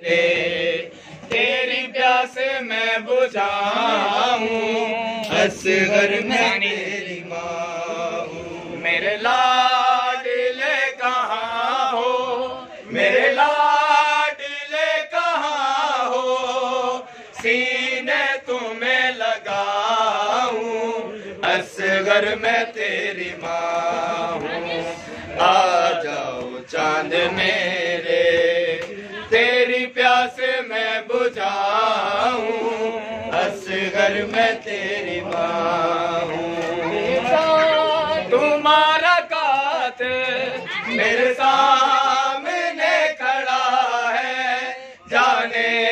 تیری پیاس میں بجھاؤں اصغر میں تیری ماں ہوں میرے لاڈلے کہاں ہو؟ میرے لاڈلے کہاں ہو؟ سینے تمہیں لگاؤں اصغر میں تیری ماں ہوں آ جاؤ چاند میرے میں بجھاؤں اصغر میں تیری ماں ہوں۔ تمہارا کات میرے سامنے کھڑا ہے۔ جانے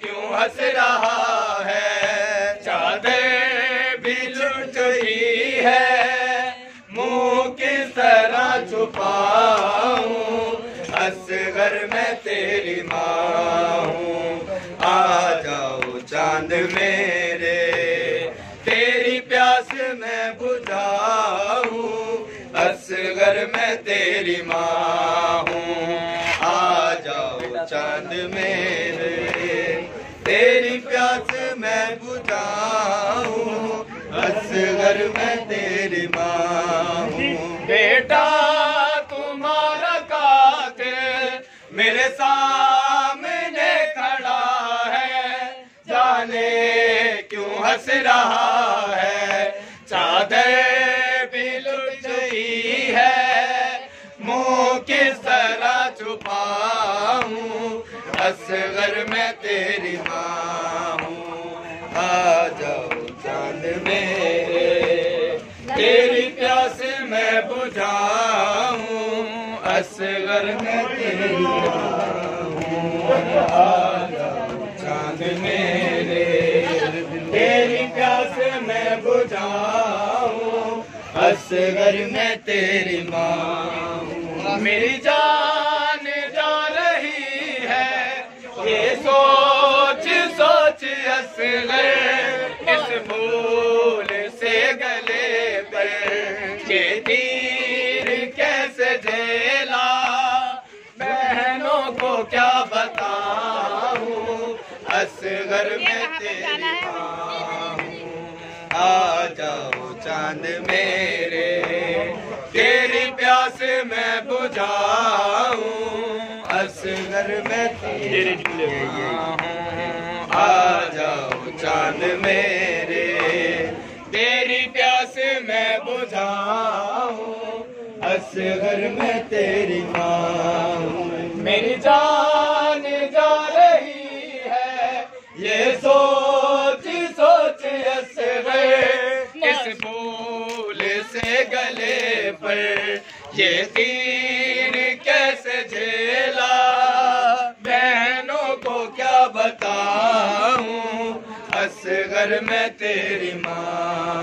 کیوں ہنس رہا ہے؟ چادر بھی لٹ گئی ہے۔ منہ کس طرح چھپاؤں، اصغر میں تیری ماں چاند میرے۔ تیری پیاس میں بجھاؤں، اصغر میں تیری ماں ہوں۔ آ جاؤ چاند میرے۔ تیری پیاس میں بجھاؤں، اصغر میں تیری ماں ہوں۔ بیٹا، تمہارا کات میرے سامنے ہنس رہا ہے۔ چادر بھی لٹ گئی ہے۔ منہ کس طرح چھپاؤں اصغر میں تیری ماں ہوں۔ آ جاؤ چاند میرے۔ تیری پیاس میں بجھاؤں اصغر میں تیری ماں اصغر میں تیری ماں ہوں میری جان جا رہی ہے۔ یہ سوچ سوچ اصغر اس پھول سے گلے پر۔ یہ تیر کیسے جیلا بہنوں کو کیا بتاؤں؟ اصغر میں تیری ماں ہوں۔ آ جاؤ چاند میرے تیری پیاس میں بجھاؤں اصغر میں تیری ہوں آ جاؤ چاند میرے۔ تیری پیاس میں بجھاؤں اصغر میں تیری ماں گلے پر یہ تیر کیسے جھیلا؟ بہنوں کو کیا بتاؤں؟ اصغر میں تیری ماں